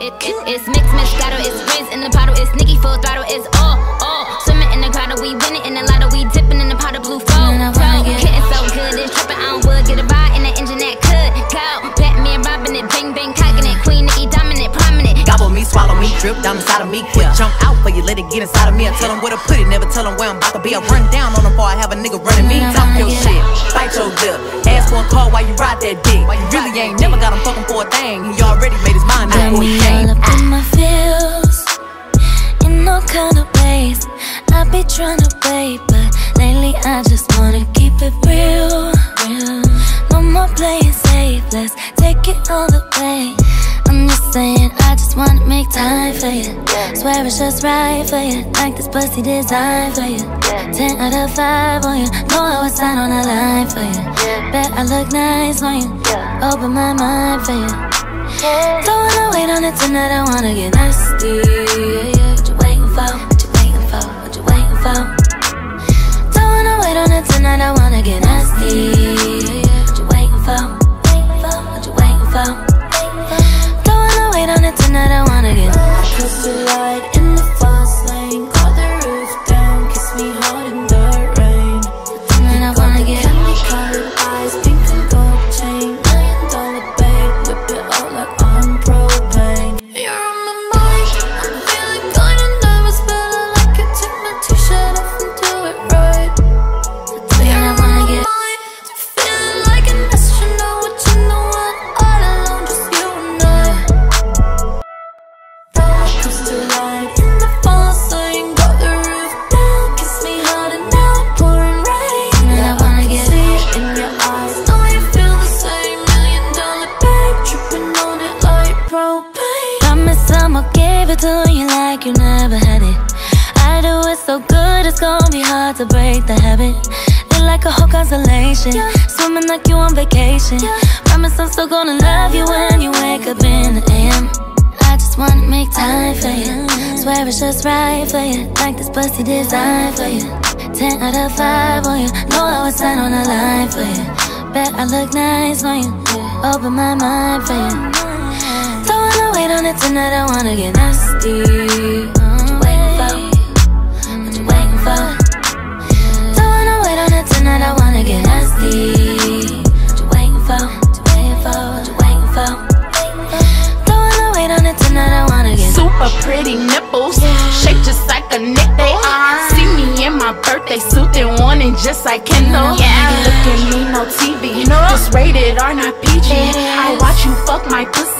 It, it, it's mixed Moscato, it's Riz in the bottle, it's Nicki full throttle, it's all, all. Swimming in the grotto, we winning in the lotto, we dipping in the pot of blue flow. Flow, getting so good, it's dripping, I don't would get a ride in the engine that could go. Batman robbing it, bang bang cocking it, Queen Nicki dominant, prominent. Gobble me, swallow me, drip down inside of me, quick jump out for you, let it get inside of me. I tell them where to put it, never tell them where I'm about to be. I run down on them before I have a nigga running me. Talk your shit, bite your lip, ask for a call while you ride that dick. You really ain't never got him fucking for a thing. He already made his Be tryna wait But lately I just wanna keep it real. No more playing safe Let's take it all the way. I'm just saying I just wanna make time for you Swear it's just right for you Like this pussy designed for you Ten out of five on you Know I was sign on the line for you Bet I look nice on you Open my mind for you don't wanna wait on it tonight, I wanna get nasty. What you waiting for? For? Don't wanna wait on it tonight, I wanna get nasty. Propane. Promise I'ma give it to you like you never had it. I do it so good, it's gonna be hard to break the habit. Feel like a whole constellation, swimming like you on vacation. Promise I'm still gonna love you when you wake up in the AM. I just wanna make time for you. Swear it's just right for you. Like this pussy designed for you. Ten out of five on you. Know I was sign on the line for you. Bet I look nice on you. Open my mind for you. Wanna tonight. I wanna get nasty. What you waiting for? What you waiting for? Don't wanna wait on it tonight. I wanna get nasty. What you waiting for? What you waiting for? What you waiting for? Don't wanna wait on it tonight. I wanna get Super pretty nipples, shaped just like a neck they oh, are. See me in my birthday suit, they wanting just like Kendall. Yeah, look at me, no TV, just rated R, not PG. I watch you fuck my pussy,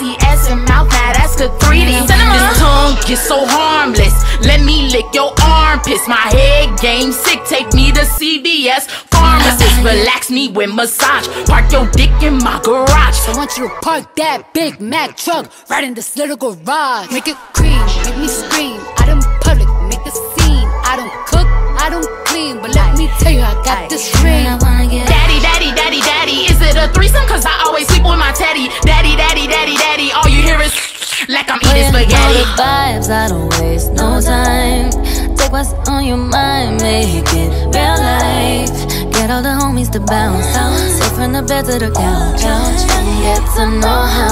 tongue gets so harmless, let me lick your armpits. My head game sick, take me to CVS pharmacist. Relax me with massage, park your dick in my garage. I want you to park that Big Mac truck right in this little garage. Make it cream, make me scream. Out in public, make a scene. I don't cook, I don't clean, but let me tell you, I got this ring. I wanna get Daddy, daddy, daddy, daddy, is it a threesome? Cause I always sleep with my teddy. Daddy, daddy, daddy, daddy, like I'm eating All spaghetti. the vibes, I don't waste no time. Take what's on your mind, make it real life. Get all the homies to bounce. Out. Sit from the bed to the couch. And get to know how